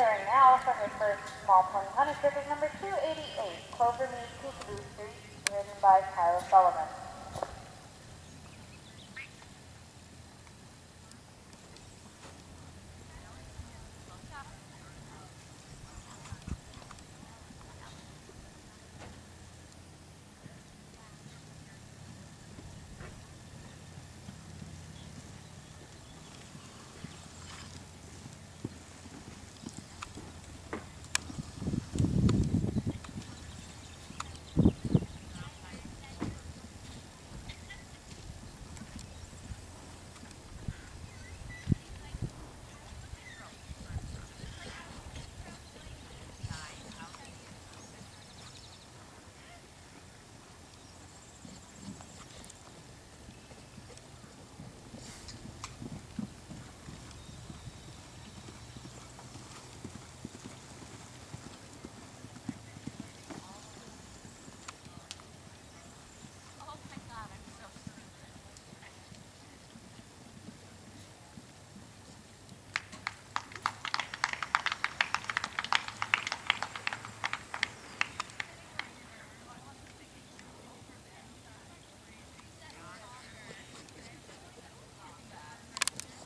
Now for her first small pony honey trip is number 288, Clovermead Peekaboo Street, written by Kyla Sullivan.